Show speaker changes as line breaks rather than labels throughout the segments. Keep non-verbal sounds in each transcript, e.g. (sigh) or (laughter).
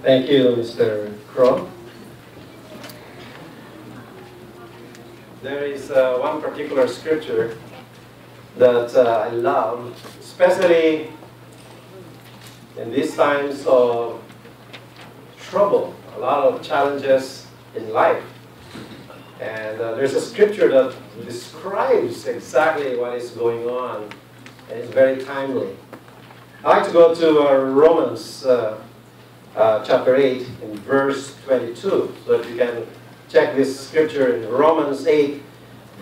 Thank you, Mr. Crow. There is uh, one particular scripture that uh, I love, especially in these times of trouble, a lot of challenges in life. And uh, there's a scripture that describes exactly what is going on, and it's very timely. I like to go to uh, Romans uh, chapter 8 in verse 22, so that you can check this scripture in Romans 8,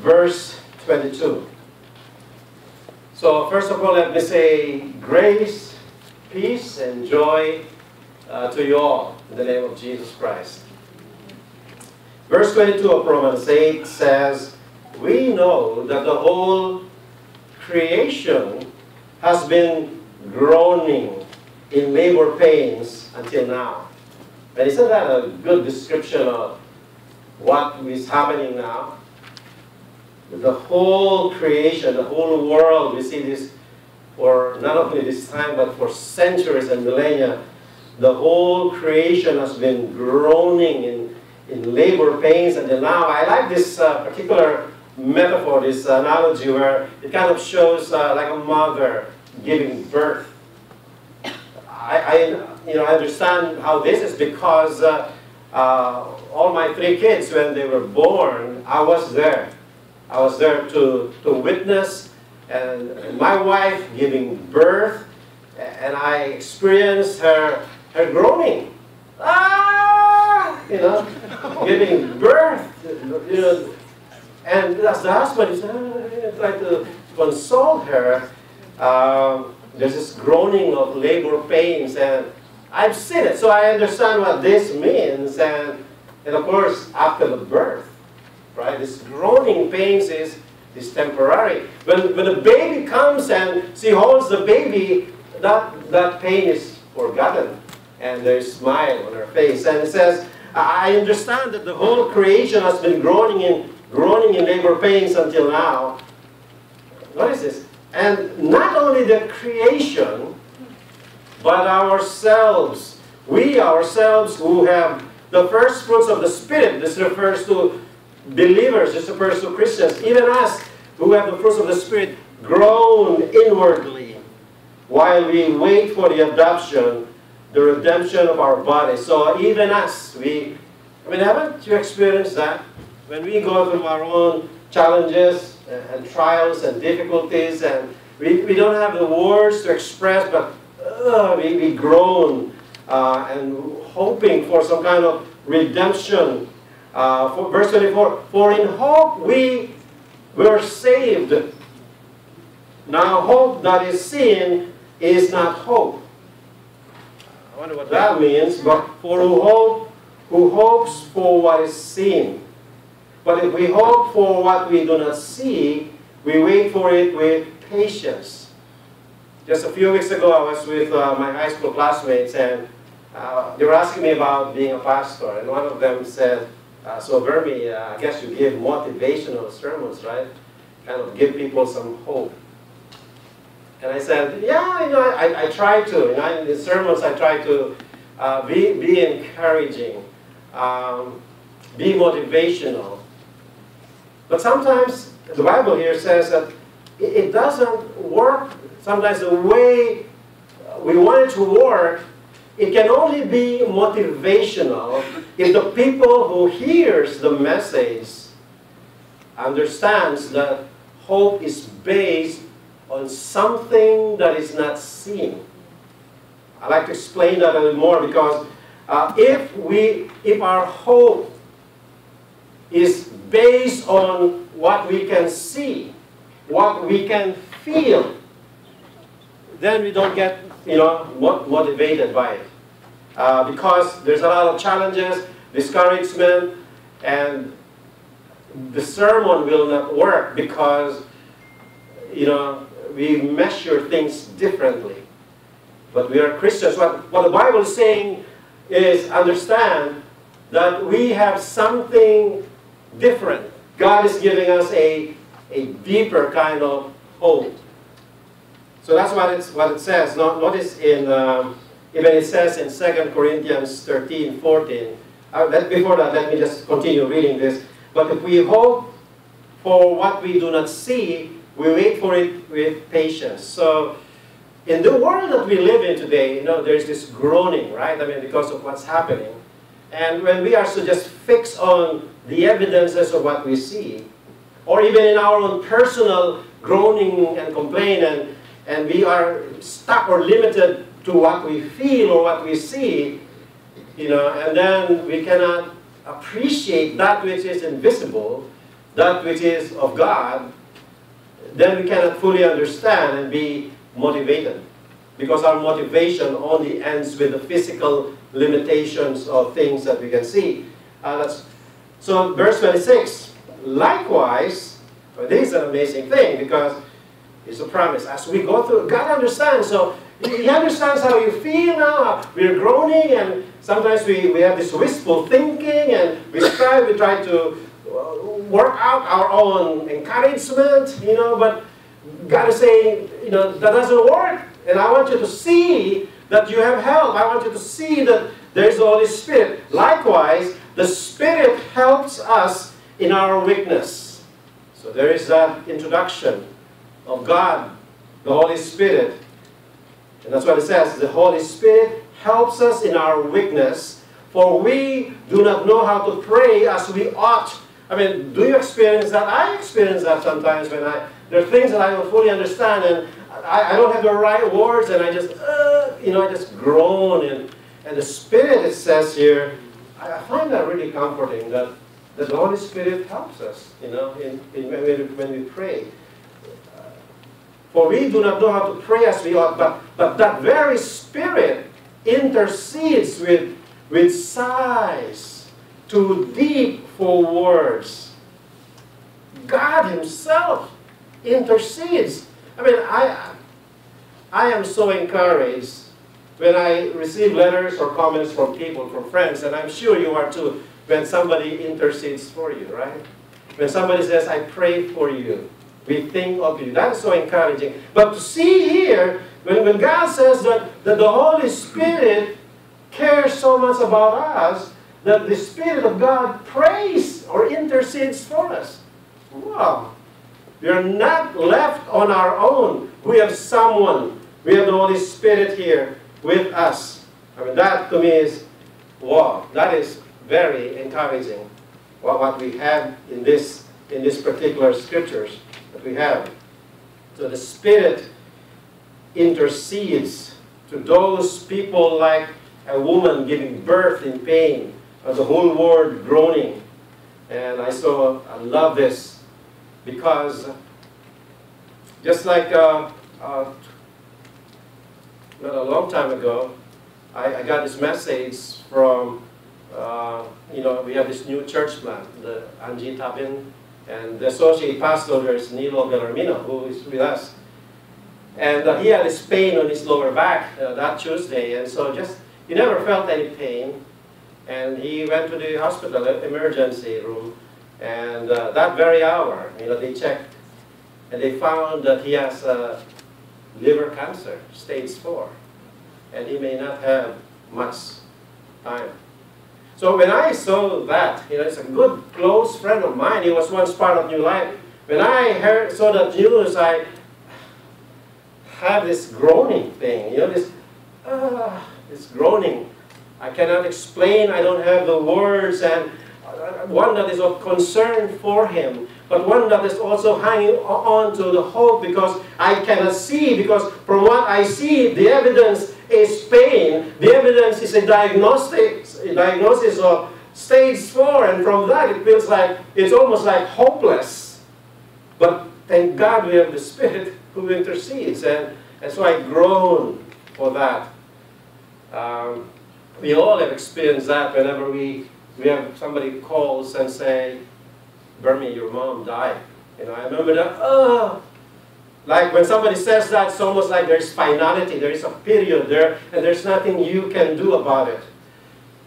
verse 22. So first of all, let me say grace, peace, and joy uh, to you all in the name of Jesus Christ. Verse 22 of Romans 8 says, We know that the whole creation has been groaning in labor pains until now. And isn't that a good description of what is happening now? The whole creation, the whole world, we see this for not only this time, but for centuries and millennia. The whole creation has been groaning in in labor pains until now. I like this uh, particular metaphor, this analogy where it kind of shows uh, like a mother giving birth. I, I, you know, I understand how this is because uh, uh, all my three kids, when they were born, I was there. I was there to, to witness and, my wife giving birth, and I experienced her, her groaning. Ah! You know, giving birth, you know, and as the husband is uh, trying to console her, um, there's this groaning of labor pains, and I've seen it, so I understand what this means, and, and of course, after the birth, right, this groaning pains is, is temporary. When, when the baby comes and she holds the baby, that, that pain is forgotten, and there's a smile on her face, and it says, I understand that the whole creation has been groaning in, groaning in labor pains until now. What is this? And not only the creation, but ourselves. We ourselves who have the first fruits of the Spirit. This refers to believers, this refers to Christians. Even us who have the fruits of the Spirit grown inwardly while we wait for the adoption the redemption of our body. So even us, we, I mean, haven't you experienced that? When we go through our own challenges and, trials and difficulties, and we, we don't have the words to express, but uh, we, we groan uh, and hoping for some kind of redemption. Uh, for verse 24, for in hope we were saved. Now hope that is seen is not hope. I wonder what that means, but for who hope, who hopes for what is seen. But if we hope for what we do not see, we wait for it with patience. Just a few weeks ago, I was with uh, my high school classmates, and uh, they were asking me about being a pastor. And one of them said, uh, so Bermie, uh, I guess you give motivational sermons, right? Kind of give people some hope. And I said, yeah, you know, I, I try to. You know, in the sermons, I try to uh, be, be encouraging, um, be motivational. But sometimes the Bible here says that it, doesn't work. Sometimes the way we want it to work, it can only be motivational if the people who hears the message understands that hope is based on something that is not seen. I'd like to explain that a little more because uh, if we, if our hope is based on what we can see, what we can feel, then we don't get, you know, motivated by it. Uh, because there's a lot of challenges, discouragement, and the sermon will not work because, you know, we measure things differently. But we are Christians. What, what the Bible is saying is understand that we have something different. God is giving us a, a deeper kind of hope. So that's what, it's, what it says. Notice in, um, Even it says in 2 Corinthians 13, 14. Uh, before that, let me just continue reading this. But if we hope for what we do not see, we wait for it with patience. So, in the world that we live in today, you know, there's this groaning, right? I mean, because of what's happening. And when we are so just fix on the evidences of what we see, or even in our own personal groaning and complaint, and, and we are stuck or limited to what we feel or what we see, you know, and then we cannot appreciate that which is invisible, that which is of God, then we cannot fully understand and be motivated. Because our motivation only ends with the physical limitations of things that we can see. Uh, so verse 26, likewise, well, this is an amazing thing because it's a promise. As we go through, God understands. So He understands how you feel now. We're groaning and sometimes we, we have this wistful thinking and we strive, we try to work out our own encouragement, you know, but God is saying, you know, that doesn't work. And I want you to see that you have help. I want you to see that there's the Holy Spirit. Likewise, the Spirit helps us in our weakness. So there is that introduction of God, the Holy Spirit. And that's what it says. The Holy Spirit helps us in our weakness, for we do not know how to pray as we ought. I mean, do you experience that? I experience that sometimes when I, there are things that I don't fully understand and I, I don't have the right words and I just, uh, you know, I just groan. And, and the Spirit, it says here, I find that really comforting that, that the Holy Spirit helps us, you know, in, in, when, we, when we pray. For we do not know how to pray as we ought, but, but that very Spirit intercedes with, with sighs too deep for words. God Himself intercedes. I mean, I, I am so encouraged when I receive letters or comments from people, from friends, and I'm sure you are too, when somebody intercedes for you, right? When somebody says, I pray for you, we think of you. That is so encouraging. But to see here, when, when God says that, that the Holy Spirit cares so much about us, that the Spirit of God prays or intercedes for us. Wow. We are not left on our own. We have someone. We have the Holy Spirit here with us. I mean, that to me is, wow, that is very encouraging. What, we have in this, in this particular scriptures that we have. So the Spirit intercedes to those people like a woman giving birth in pain, or the whole world groaning. And I so I love this because just like uh, uh, not a long time ago, I, I got this message from, uh, you know, we have this new church plant, the Angie Tabin, and the associate pastor there is Nilo Bellarmino, who is with us. And uh, he had this pain on his lower back uh, that Tuesday, and so just, he never felt any pain. And he went to the hospital emergency room, and uh, that very hour, you know, they checked, and they found that he has uh, liver cancer, stage four, and he may not have much time. So when I saw that, you know, it's a good close friend of mine. He was once part of New Life. When I heard saw that news, I have this groaning thing. You know, this uh, this groaning. I cannot explain. I don't have the words, and one that is of concern for him but one that is also hanging on to the hope because I cannot see, because from what I see, the evidence is pain. The evidence is a diagnostic, a diagnosis of stage four, and from that it feels like it's almost like hopeless. But thank God we have the Spirit (laughs) who intercedes, and, and so I groan for that. Um, we all have experienced that whenever we, we have somebody calls and say, Bermie, your mom died. You know, I remember that, oh, like when somebody says that, it's almost like there's finality, there is a period there, and there's nothing you can do about it.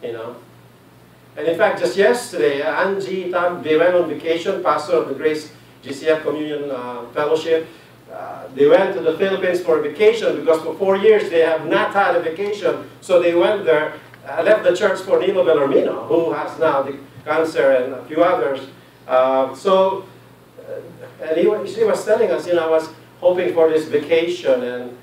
You know. And in fact, just yesterday, Angie, they went on vacation, pastor of the Grace GCF Communion uh, Fellowship, uh, they went to the Philippines for a vacation because for four years they have not had a vacation. So they went there, uh, left the church for Nino Bellarmino, who has now the cancer and a few others. Uh, so, uh, and he, was telling us, you know, I was hoping for this vacation and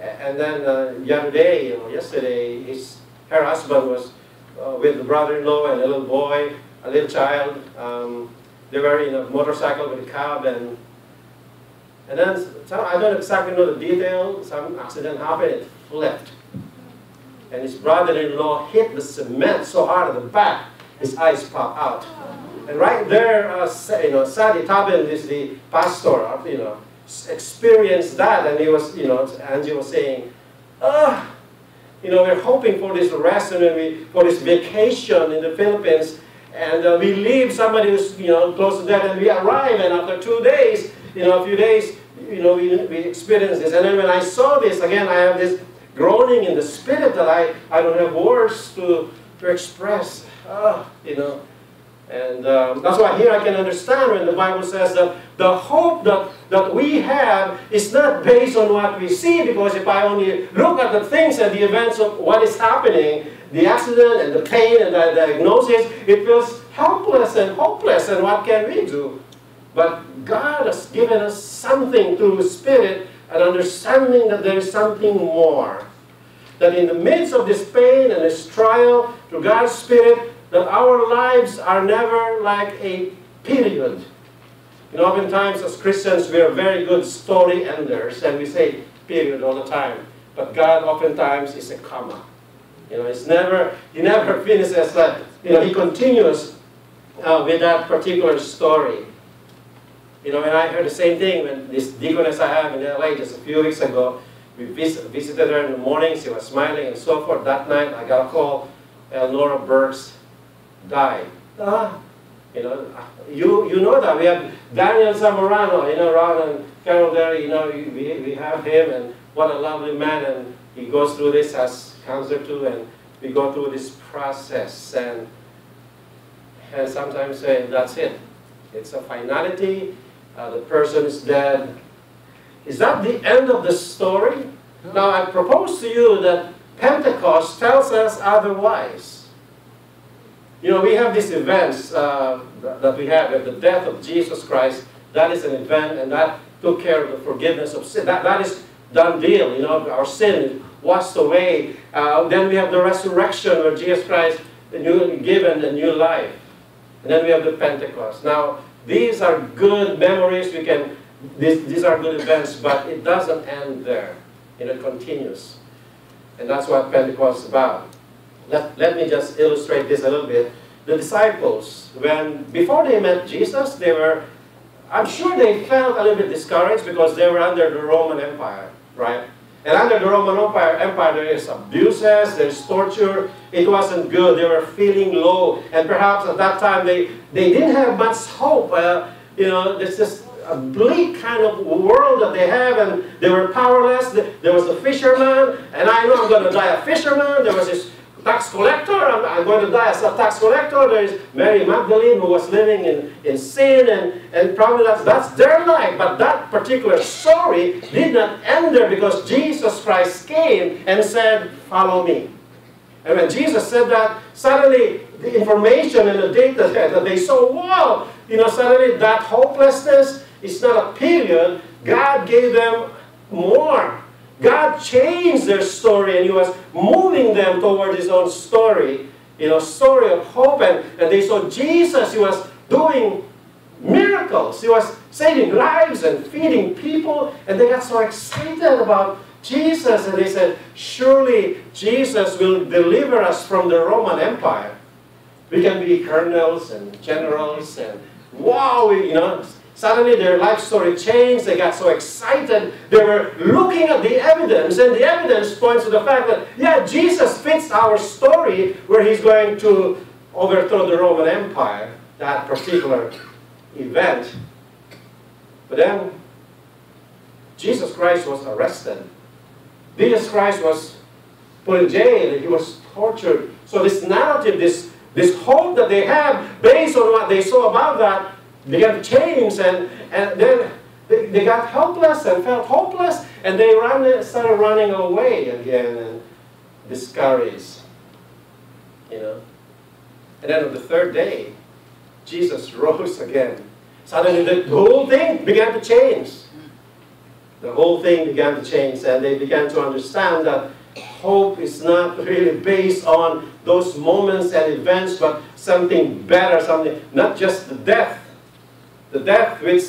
and then uh, the other day, you know, yesterday, his, her husband was uh, with the brother-in-law and a little boy, a little child. Um, they were in a motorcycle with a cab and and then so I don't exactly know the detail. Some accident happened. It flipped, and his brother-in-law hit the cement so hard at the back, his eyes popped out. And right there, uh, you know, Sadi Tabin is the pastor, you know, experienced that, and he was, you know, Angie was saying, ah, you know, we're hoping for this rest and we, for this vacation in the Philippines, and uh, we leave somebody who's, you know, close to death, and we arrive, and after two days, you know, a few days, you know, we, we experience this. And then when I saw this, again, I have this groaning in the spirit that I, I don't have words to, to express. Ah, you know, and um, that's why here I can understand when the Bible says that the hope that, that we have is not based on what we see, because if I only look at the things and the events of what is happening, the accident and the pain and the diagnosis, it feels helpless and hopeless, and what can we do? But God has given us something through His Spirit, an understanding that there is something more. That in the midst of this pain and this trial, through God's Spirit, that our lives are never like a period. You know, oftentimes as Christians, we are very good story enders, and we say period all the time. But God oftentimes is a comma. You know, it's never, he never finishes that. You know, he continues uh, with that particular story. You know, and I heard the same thing when this deaconess I have in LA just a few weeks ago, we vis visited her in the morning, she was smiling and so forth. That night, I got a call, Elnora Burks died. Ah, you know, you you know that we have Daniel Zamorano, you know, Ron and Carol there, you know, we, we have him and what a lovely man and he goes through this as cancer too and we go through this process and and sometimes say that's it. It's a finality, uh, the person is dead. Is that the end of the story? Now I propose to you that Pentecost tells us otherwise. You know, we have these events uh, that we have, the death of Jesus Christ, that is an event, and that took care of the forgiveness of sin. That, that is done deal, you know, our sin washed away. Uh, then we have the resurrection where Jesus Christ new, given a new life. And then we have the Pentecost. Now, these are good memories. We can, these, these are good events, but it doesn't end there. it continues. And that's what Pentecost is about. Let, let me just illustrate this a little bit. The disciples, when before they met Jesus, they were, I'm sure they felt a little bit discouraged because they were under the Roman Empire, right? And under the Roman Empire, Empire there is abuses, there's torture. It wasn't good. They were feeling low. And perhaps at that time they, they didn't have much hope. Uh, you know, there's just a bleak kind of world that they have, and they were powerless. There was a fisherman, and I know I'm going to die a fisherman. There was this tax collector, I'm, I'm, going to die as a tax collector. There is Mary Magdalene who was living in, in sin, and, and probably that's, that's their life. But that particular story did not end there because Jesus Christ came and said, follow me. And when Jesus said that, suddenly the information and the data that they saw, wow, you know, suddenly that hopelessness is not a period. God gave them more. God changed their story and He was moving them toward His own story, you know, story of hope. And, and they saw Jesus, He was doing miracles. He was saving lives and feeding people. And they got so excited about Jesus. And they said, surely Jesus will deliver us from the Roman Empire. We can be colonels and generals and wow, you know, Suddenly their life story changed. They got so excited. They were looking at the evidence, and the evidence points to the fact that, yeah, Jesus fits our story where he's going to overthrow the Roman Empire, that particular event. But then, Jesus Christ was arrested. Jesus Christ was put in jail. He was tortured. So this narrative, this, this hope that they have based on what they saw about that, began to change and, and then They, they got helpless and felt hopeless, and they ran, started running away again and discouraged. You know? And then on the third day, Jesus rose again. Suddenly the whole thing began to change. The whole thing began to change, and they began to understand that hope is not really based on those moments and events, but something better, something, not just the death. The death which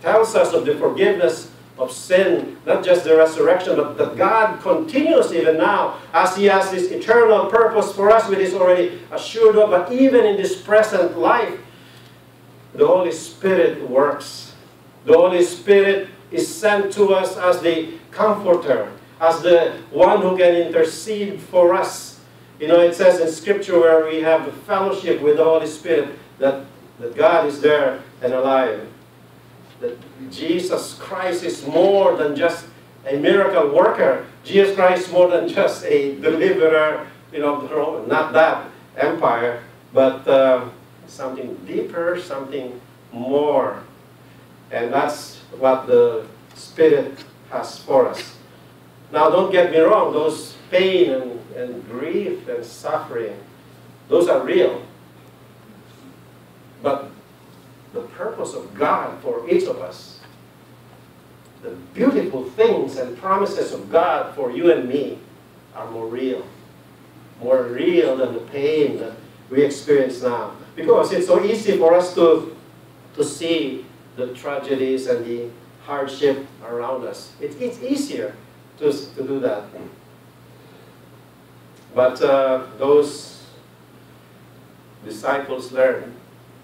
tells us of the forgiveness of sin, not just the resurrection, but that God continues even now, as He has this eternal purpose for us, which is already assured of, but even in this present life, the Holy Spirit works. The Holy Spirit is sent to us as the comforter, as the one who can intercede for us. You know, it says in Scripture where we have the fellowship with the Holy Spirit that, that God is there and alive that Jesus Christ is more than just a miracle worker. Jesus Christ is more than just a deliverer, you know, not that empire, but uh, something deeper, something more. And that's what the Spirit has for us. Now, don't get me wrong, those pain and, and grief and suffering, those are real. But the purpose of God for each of us, the beautiful things and promises of God for you and me are more real. More real than the pain that we experience now. Because it's so easy for us to, to see the tragedies and the hardship around us. It, it's easier to, to do that. But uh, those disciples learned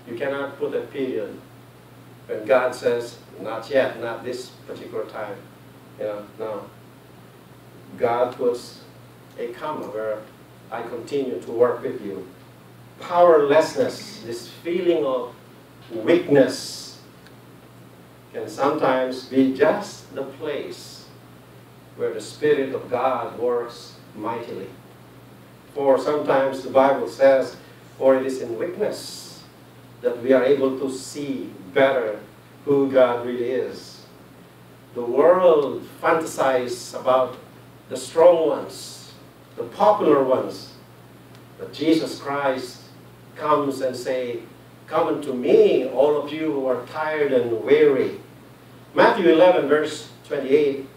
you cannot put a period when God says, not yet, not this particular time. You know, no. God puts a comma where I continue to work with you. Powerlessness, this feeling of weakness, can sometimes be just the place where the Spirit of God works mightily. For sometimes the Bible says, for it is in weakness that we are able to see better who God really is. The world fantasizes about the strong ones, the popular ones, but Jesus Christ comes and say, Come unto me, all of you who are tired and weary. Matthew 11, verse 28.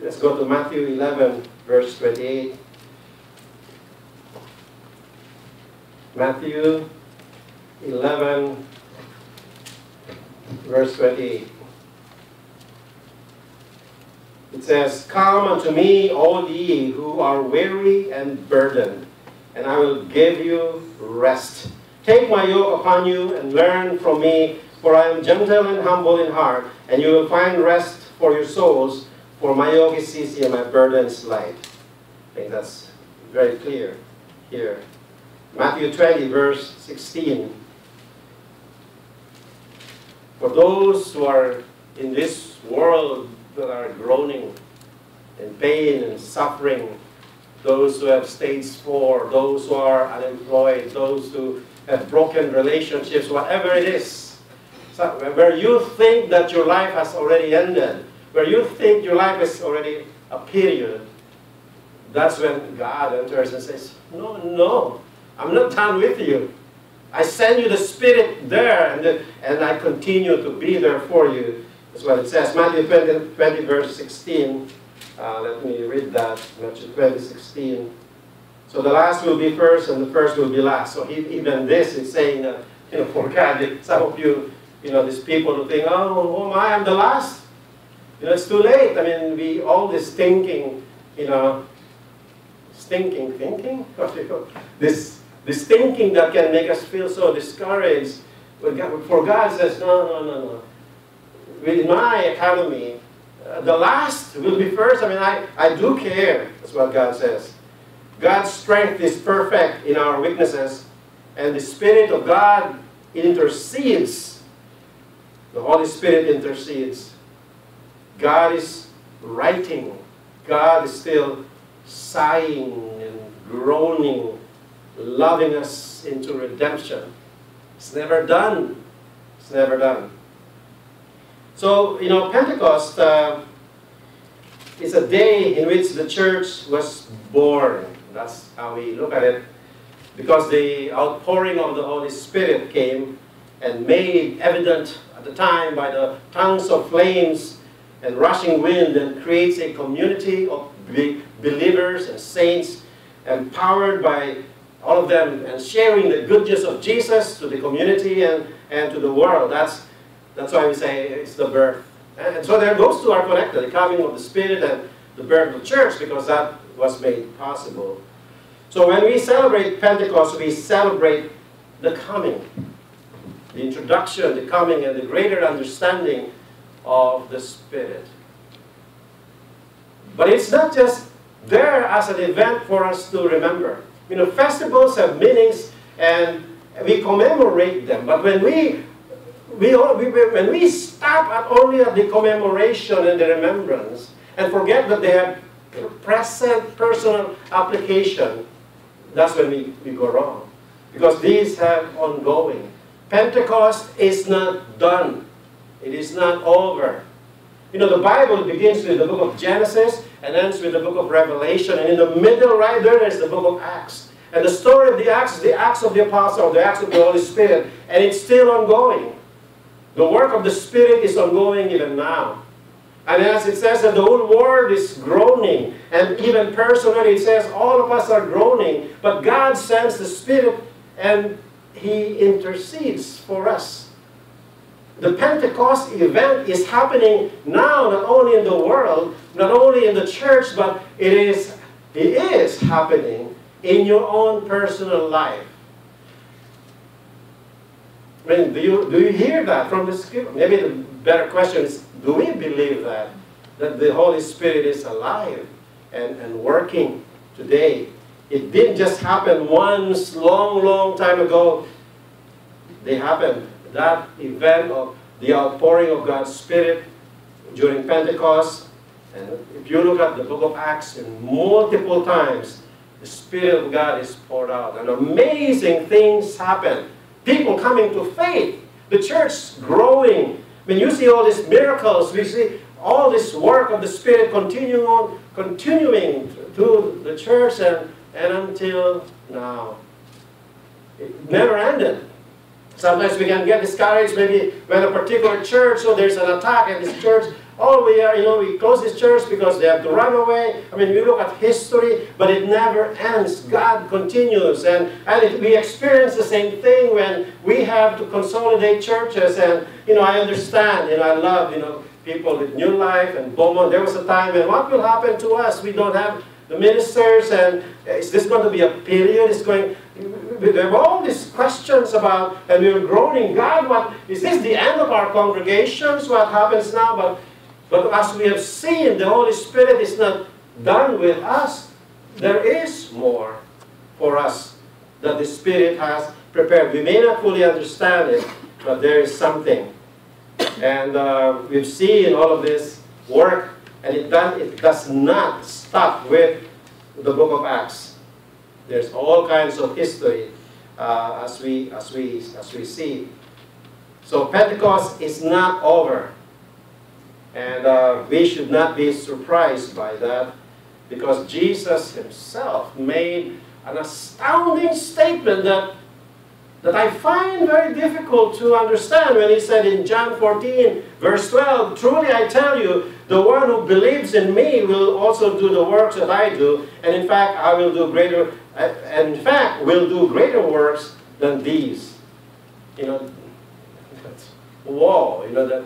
Let's go to Matthew 11, verse 28. Matthew 11, verse 28. It says, Come unto me, all ye who are weary and burdened, and I will give you rest. Take my yoke upon you and learn from me, for I am gentle and humble in heart, and you will find rest for your souls, for my yoke is easy and my burden is light. I think that's very clear here. Matthew 20, verse 16. For those who are in this world that are groaning in pain and suffering, those who have stage four, those who are unemployed, those who have broken relationships, whatever it is, where you think that your life has already ended, where you think your life is already a period, that's when God enters and says, no, no, I'm not done with you. I send you the Spirit there, and, the, and I continue to be there for you. That's what it says. Matthew 20, 20 verse 16. Uh, let me read that. Matthew 20, 16. So the last will be first, and the first will be last. So he, even this is saying that, you know, for God, some of you, you know, these people who think, oh, oh my, I'm the last. You know, it's too late. I mean, we all this thinking, you know, stinking thinking, (laughs) this this thinking that can make us feel so discouraged. For God says, no, no, no, no. With my economy, uh, the last will be first. I mean, I, I do care. That's what God says. God's strength is perfect in our weaknesses, and the Spirit of God intercedes. The Holy Spirit intercedes. God is writing. God is still sighing and groaning loving us into redemption. It's never done. It's never done. So, you know, Pentecost uh, is a day in which the church was born. That's how we look at it. Because the outpouring of the Holy Spirit came and made evident at the time by the tongues of flames and rushing wind and creates a community of believers and saints empowered by all of them and sharing the goodness of Jesus to the community and, and to the world. That's, that's why we say it's the birth. And, and so there those two are connected, the coming of the Spirit and the birth of the church because that was made possible. So when we celebrate Pentecost, we celebrate the coming, the introduction, the coming, and the greater understanding of the Spirit. But it's not just there as an event for us to remember. You know, festivals have meanings and we commemorate them. But when we, we, we when we stop at only at the commemoration and the remembrance and forget that they have present personal application, that's when we, we go wrong. Because these have ongoing. Pentecost is not done. It is not over. You know, the Bible begins with the book of Genesis and ends with the book of Revelation. And in the middle, right there, is the book of Acts. And the story of the Acts is the Acts of the Apostle, the Acts of the Holy Spirit. And it's still ongoing. The work of the Spirit is ongoing even now. And as it says that the whole world is groaning, and even personally it says all of us are groaning, but God sends the Spirit and He intercedes for us. The Pentecost event is happening now, not only in the world, not only in the church, but it is, it is happening in your own personal life. I mean, do you, do you hear that from the scripture? Maybe the better question is, do we believe that? That the Holy Spirit is alive and, and working today. It didn't just happen once, long, long time ago. They happened. That event of the outpouring of God's Spirit during Pentecost. And if you look at the book of Acts, and multiple times, the Spirit of God is poured out. And amazing things happen. People coming to faith. The church growing. When you see all these miracles, we see all this work of the Spirit continuing on, continuing to the church and, and until now. It never ended. Sometimes we can get discouraged maybe when a particular church, so there's an attack at this church, oh, we are, you know, we close this church because they have to run away. I mean, we look at history, but it never ends. God continues. And, and it, we experience the same thing when we have to consolidate churches. And, you know, I understand, you know, I love, you know, people with New Life and Beaumont. There was a time when what will happen to us? We don't have the ministers, and is this going to be a period? It's going, there were all these questions about, and we were groaning, God, what, is this the end of our congregations? What happens now? But but as we have seen, the Holy Spirit is not done with us. There is more for us that the Spirit has prepared. We may not fully understand it, but there is something. And uh, we've seen all of this work, and it, does, it does not stop with the book of Acts. There's all kinds of history uh, as, we, as, we, as we see. So Pentecost is not over. And uh, we should not be surprised by that because Jesus himself made an astounding statement that, that I find very difficult to understand when he said in John 14, verse 12, Truly I tell you, the one who believes in me will also do the works that I do, and in fact I will do greater, uh, and in fact will do greater works than these. You know, that's, whoa, you know, that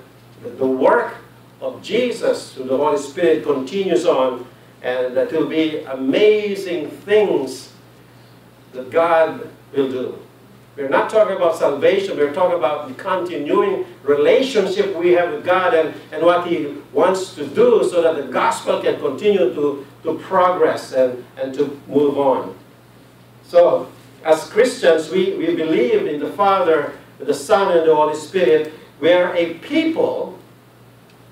the work of Jesus through the Holy Spirit continues on, and that will be amazing things that God will do. We're not talking about salvation, we're talking about the continuing relationship we have with God and, and what He wants to do so that the gospel can continue to, to progress and, and to move on. So, as Christians, we, we believe in the Father, the Son, and the Holy Spirit. We are a people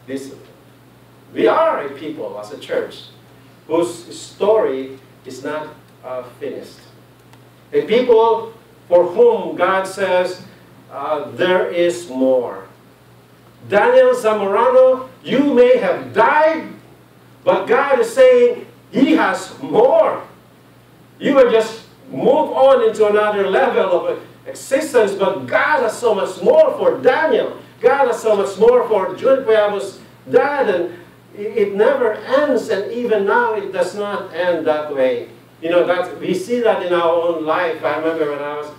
this, we are a people as a church whose story is not uh, finished. A people for whom God says uh, there is more. Daniel Zamorano, you may have died, but God is saying He has more. You will just move on into another level of existence, but God has so much more for Daniel. God has so much more for Jude Payabo's dad, and it never ends, and even now it does not end that way. You know, that we see that in our own life. I remember when I was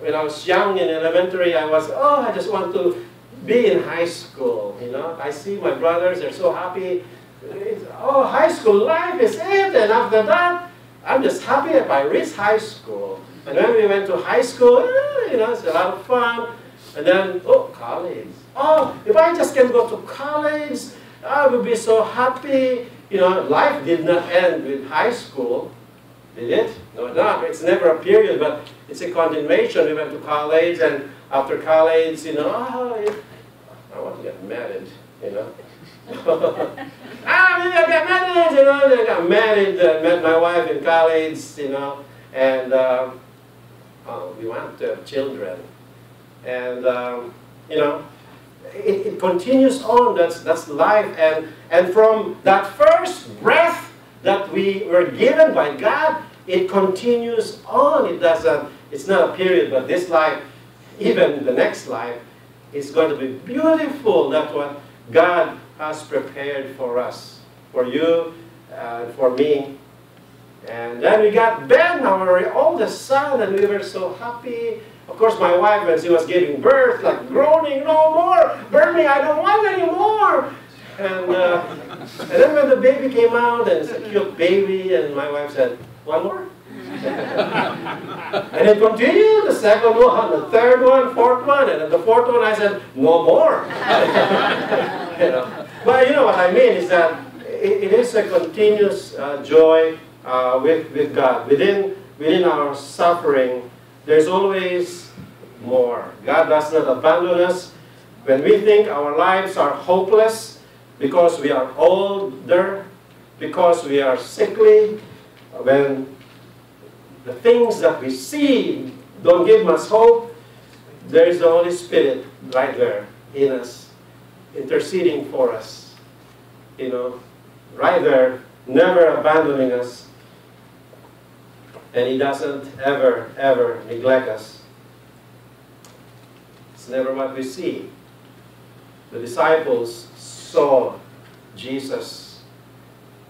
when I was young in elementary, I was, oh, I just want to be in high school, you know. I see my brothers, they're so happy. It's, oh, high school life is it, and after that, I'm just happy if I reach high school. And then we went to high school, eh, you know, it's a lot of fun. And then, oh, college. Oh, if I just can go to college, I would be so happy. You know, life did not end with high school, did it? No, not. It's never a period, but it's a continuation. We went to college, and after college, you know, oh, I want to get married, you know. (laughs) ah, I get married, you know. I got married, uh, met my wife in college, you know, and uh, uh, we want to have children. And, um, you know, it, it, continues on, that's, that's life. And, and from that first breath that we were given by God, it continues on. It doesn't, it's not a period, but this life, even the next life, is going to be beautiful. That's what God has prepared for us, for you, uh, for me. And then we got Ben, our oldest son, and we were so happy. Of course, my wife, when she was giving birth, like groaning, no more, Bermie, I don't want any more. And, uh, (laughs) and then when the baby came out, and it's a cute baby, and my wife said, one more? (laughs) and it continued, the second one, the third one, fourth one, and the fourth one I said, no more. (laughs) you know. But you know what I mean is that it, it is a continuous uh, joy uh, with, with God. Within, within our suffering, there's always more. God does not abandon us. When we think our lives are hopeless because we are older, because we are sickly, when the things that we see don't give us hope, there is the Holy Spirit right there in us, interceding for us. You know, right there, never abandoning us. And He doesn't ever, ever neglect us. It's never what we see. The disciples saw Jesus,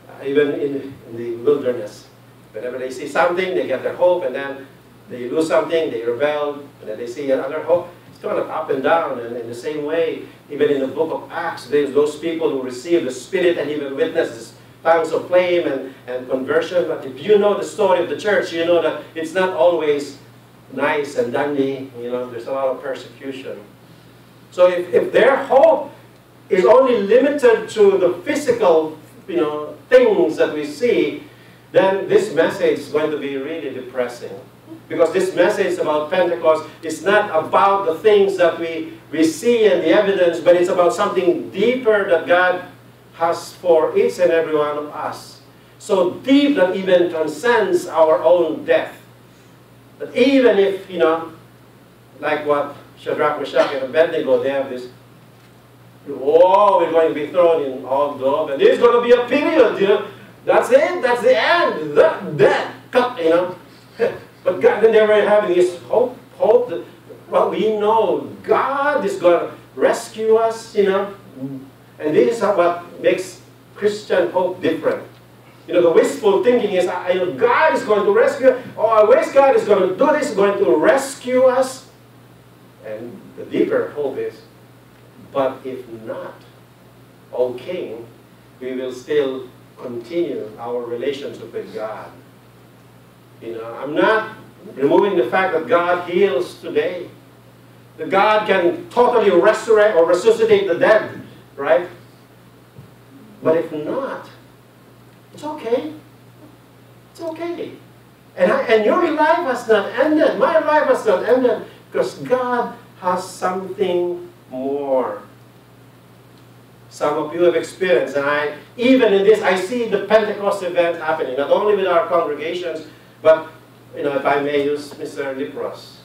uh, even in, in the wilderness. Whenever they see something, they get their hope, and then they lose something, they rebel, and then they see another hope. It's kind of up and down, and in the same way, even in the book of Acts, there's those people who receive the Spirit and even witness tongues of flame and, and conversion. But if you know the story of the church, you know that it's not always nice and dandy. You know, there's a lot of persecution. So if, if their hope is only limited to the physical, you know, things that we see, then this message is going to be really depressing. Because this message about Pentecost is not about the things that we, we see and the evidence, but it's about something deeper that God has for each and every one of us. So deep that even transcends our own death. That even if, you know, like what Shadrach, Meshach, and Abednego, they have this, oh, we're going to be thrown in all globe, and there's going to be a period, you know, that's it. That's the end. That, that, cut, you know. (laughs) but God, then they were having this hope, hope that, well, we know God is going to rescue us, you know. And this is what makes Christian hope different. You know, the wistful thinking is, God is going to rescue, oh, I wish God is going to do this, going to rescue us. And the deeper hope is, but if not, O King, we will still continue our relationship with God. You know, I'm not removing the fact that God heals today. That God can totally resurrect or resuscitate the dead, right? But if not, it's okay. It's okay. And, I, and your life has not ended. My life has not ended because God has something more some of you have experienced, and I, even in this, I see the Pentecost event happening, not only with our congregations, but, you know, if I may use Mr. Lipros,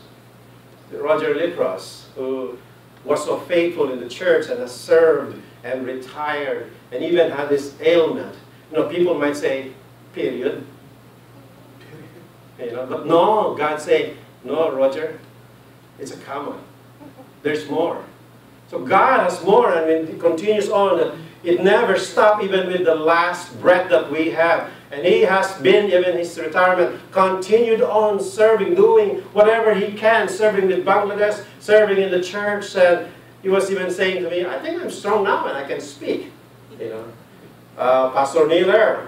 Roger Lipros, who was so faithful in the church and has served and retired and even had this ailment. You know, people might say, period. You know, but no, God say, no, Roger, it's a comma. There's more. So God has more, and it continues on. It never stops, even with the last breath that we have. And he has been, even his retirement, continued on serving, doing whatever he can, serving with Bangladesh, serving in the church. And he was even saying to me, I think I'm strong now and I can speak. You know, uh, Pastor Neil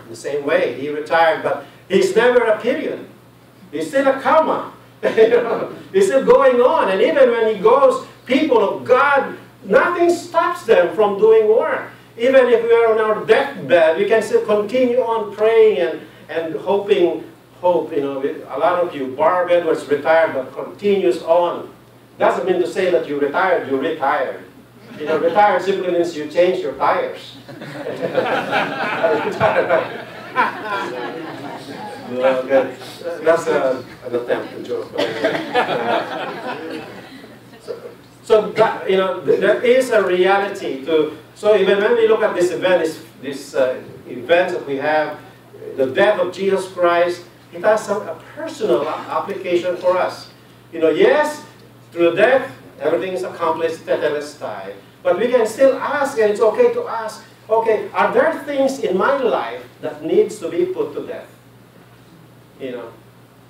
the same way. He retired, but he's never a period. He's still a comma. (laughs) you know, he's still going on. And even when he goes, people of God, nothing stops them from doing work. Even if we are on our deathbed, we can still continue on praying and, and hoping, hope, you know, a lot of you, Barb Edwards retired but continues on. Doesn't mean to say that you retired, you retired. You know, retired simply means you change your tires. (laughs) well, that's a, an attempt to joke. (laughs) so, that, you know, there is a reality to so even when we look at this event, this, this uh, event that we have, the death of Jesus Christ, it has some, a personal application for us. You know, yes, through the death, everything is accomplished, tetelestai. But we can still ask, and it's okay to ask, okay, are there things in my life that needs to be put to death? You know,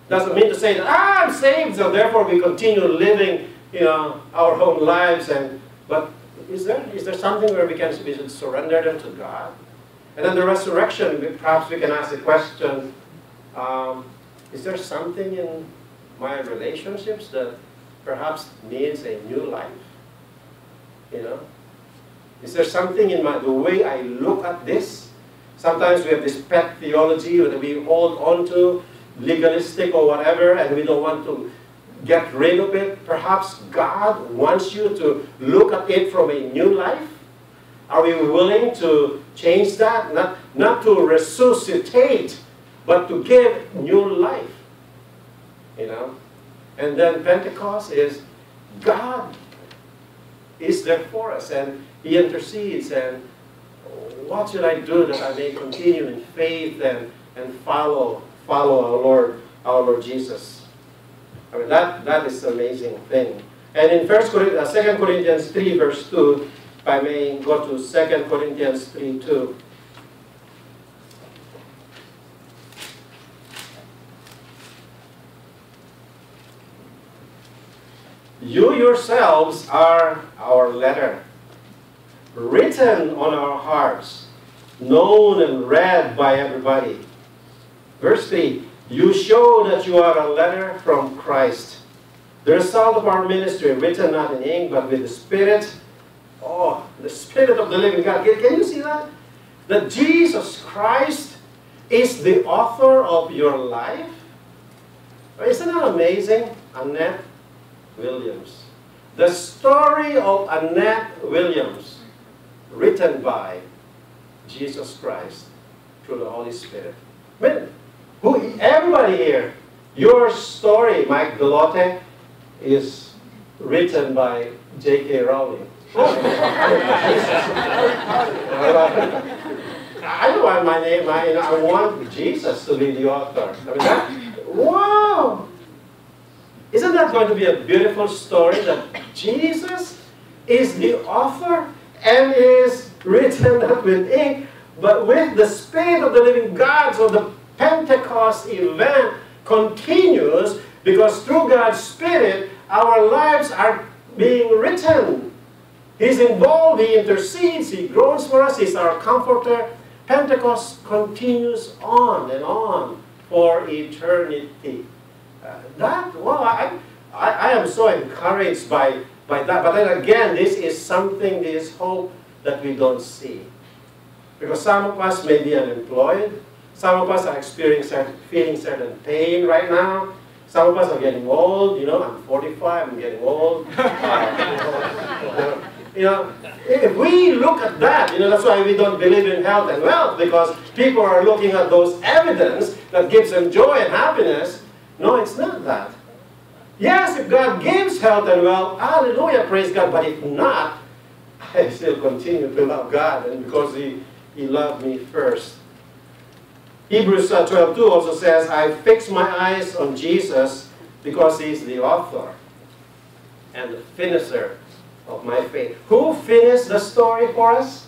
doesn't mean to say that, ah, I'm saved, so therefore we continue living, you know, our own lives, and but is there, is there something where we can surrender them to God? And then the resurrection, perhaps we can ask the question, um, is there something in my relationships that perhaps needs a new life? You know? Is there something in my, the way I look at this? Sometimes we have this pet theology that we hold on to, legalistic or whatever, and we don't want to get rid of it. Perhaps God wants you to look at it from a new life. Are we willing to change that? Not, not to resuscitate, but to give new life. You know? And then Pentecost is God is there for us and He intercedes and what should I do that I may continue in faith and, and follow follow our Lord, our Lord Jesus. I mean, that, that is an amazing thing. And in First Corinthians, uh, 2 Corinthians 3, verse 2, if I may go to 2 Corinthians 3, 2. You yourselves are our letter, written on our hearts, known and read by everybody. Verse 3 you show that you are a letter from Christ. The result of our ministry, written not in ink, but with the Spirit. Oh, the Spirit of the living God. Can, you see that? That Jesus Christ is the author of your life. Isn't that amazing? Annette Williams. The story of Annette Williams, written by Jesus Christ through the Holy Spirit. Who, everybody here, your story, Mike Delotte, is written by J.K. Rowling. I don't want my name, know, I want Jesus to be the author. I mean, that, wow! Isn't that going to be a beautiful story that Jesus is the author and is written not with ink, but with the Spirit of the living God, so the Pentecost event continues because through God's Spirit, our lives are being written. He's involved, He intercedes, He groans for us, He's our comforter. Pentecost continues on and on for eternity. Uh, that, well, I, I, I am so encouraged by, by that. But then again, this is something, this hope that we don't see. Because some of us may be unemployed, some of us are experiencing, feeling certain pain right now. Some of us are getting old, you know, I'm 45, I'm getting old. (laughs) you know, if we look at that, you know, that's why we don't believe in health and wealth, because people are looking at those evidence that gives them joy and happiness. No, it's not that. Yes, if God gives health and wealth, hallelujah, praise God. But if not, (laughs) I still continue to love God and because He, he loved me first. Hebrews uh, 12.2 also says, I fix my eyes on Jesus because He's the author and the finisher of my faith. Who finished the story for us?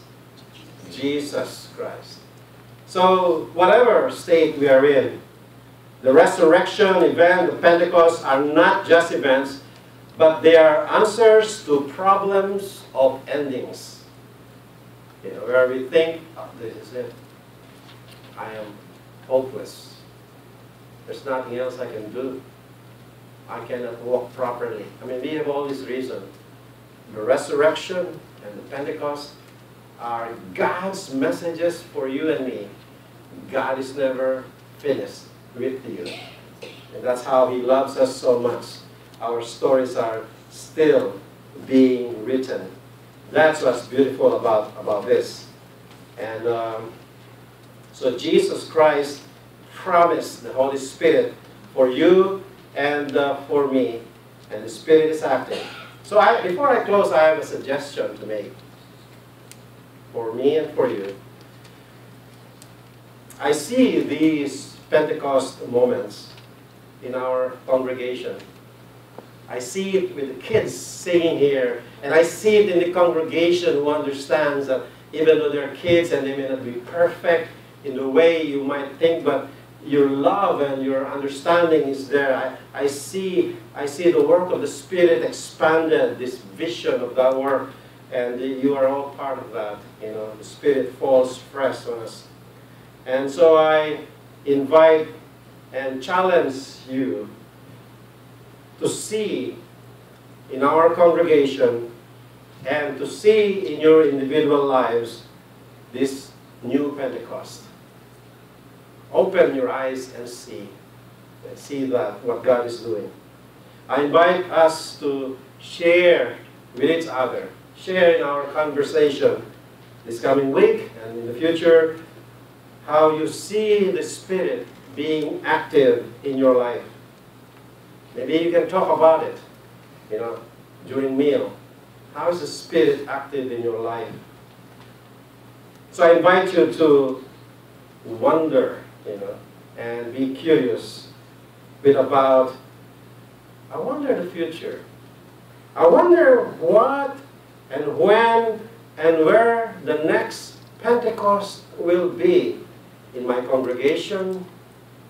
Jesus Christ. So, whatever state we are in, the resurrection event, the Pentecost are not just events, but they are answers to problems of endings. You know, where we think, oh, this is it. I am hopeless. There's nothing else I can do. I cannot walk properly. I mean, we have all these reasons. The resurrection and the Pentecost are God's messages for you and me. God is never finished with you. And that's how He loves us so much. Our stories are still being written. That's what's beautiful about, about this. And um, so Jesus Christ promised the Holy Spirit for you and uh, for me. And the Spirit is active. So I, before I close, I have a suggestion to make for me and for you. I see these Pentecost moments in our congregation. I see it with the kids singing here, and I see it in the congregation who understands that even though they're kids and they may not be perfect in the way you might think, but your love and your understanding is there. I, I, see, I see the work of the Spirit expanded, this vision of that work, and you are all part of that. You know, the Spirit falls fresh on us. And so I invite and challenge you to see in our congregation and to see in your individual lives this new Pentecost. Open your eyes and see. See that what God is doing. I invite us to share with each other, share in our conversation this coming week and in the future how you see the Spirit being active in your life. Maybe you can talk about it, you know, during meal. How is the Spirit active in your life? So I invite you to wonder you know, and be curious bit about, I wonder the future. I wonder what and when and where the next Pentecost will be in my congregation,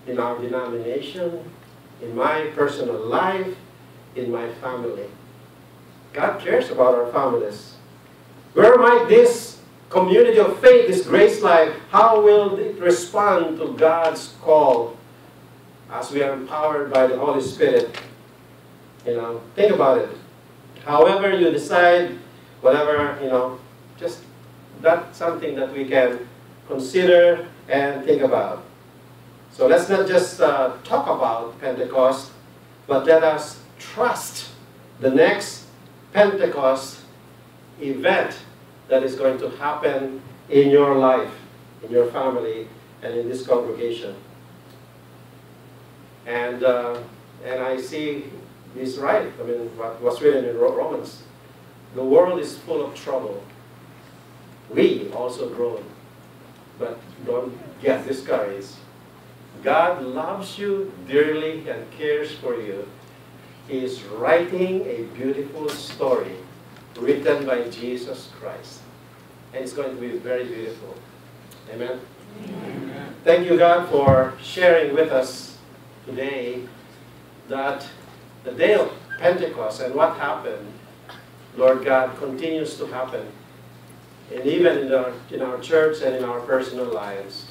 in our denomination, in my personal life, in my family. God cares about our families. Where might this community of faith, this grace life, how will it respond to God's call as we are empowered by the Holy Spirit? You know, think about it. However you decide, whatever, you know, just that's something that we can consider and think about. So let's not just uh, talk about Pentecost, but let us trust the next Pentecost event that is going to happen in your life, in your family, and in this congregation. And, uh, and I see this right. I mean, what was written in Romans. The world is full of trouble. We also groan. But don't get discouraged. God loves you dearly and cares for you. He is writing a beautiful story written by Jesus Christ. And it's going to be very beautiful. Amen? Amen. Thank you, God, for sharing with us today that the day of Pentecost and what happened, Lord God, continues to happen. And even in our, in our church and in our personal lives.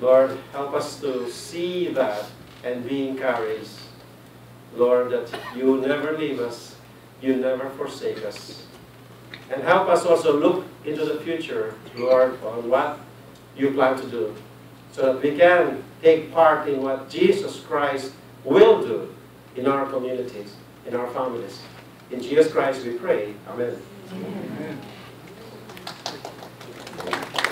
Lord, help us to see that and be encouraged. Lord, that you never leave us you never forsake us. And help us also look into the future, Lord, on what you plan to do, so that we can take part in what Jesus Christ will do in our communities, in our families. In Jesus Christ we pray. Amen. Amen. Amen.